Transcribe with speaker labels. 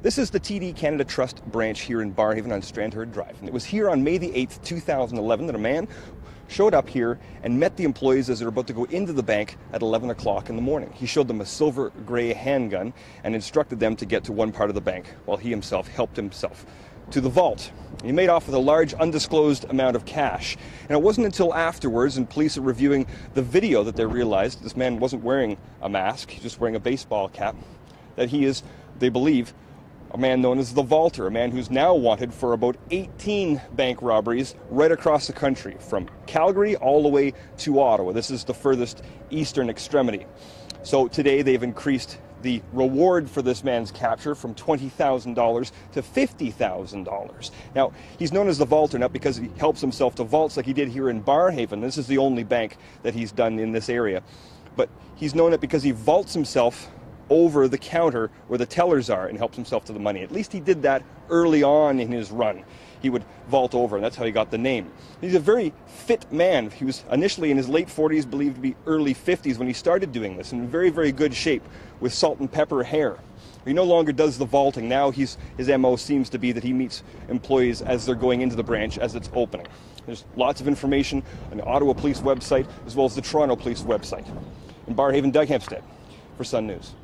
Speaker 1: This is the TD Canada Trust branch here in Barrhaven on Strandherd Drive. And it was here on May the 8th, 2011, that a man showed up here and met the employees as they were about to go into the bank at 11 o'clock in the morning. He showed them a silver gray handgun and instructed them to get to one part of the bank while he himself helped himself to the vault. He made off with a large undisclosed amount of cash. And it wasn't until afterwards, and police are reviewing the video, that they realized this man wasn't wearing a mask, he's just wearing a baseball cap, that he is, they believe, a man known as the Vaulter, a man who's now wanted for about 18 bank robberies right across the country, from Calgary all the way to Ottawa. This is the furthest eastern extremity. So today they've increased the reward for this man's capture from $20,000 to $50,000. Now, he's known as the vaulter not because he helps himself to vaults like he did here in Barrhaven. This is the only bank that he's done in this area. But he's known it because he vaults himself over the counter where the tellers are and helps himself to the money. At least he did that early on in his run. He would vault over, and that's how he got the name. He's a very fit man. He was initially in his late 40s, believed to be early 50s when he started doing this, in very, very good shape with salt and pepper hair. He no longer does the vaulting. Now he's, his MO seems to be that he meets employees as they're going into the branch as it's opening. There's lots of information on the Ottawa Police website as well as the Toronto Police website. In Barrhaven, Doug Hempstead for Sun News.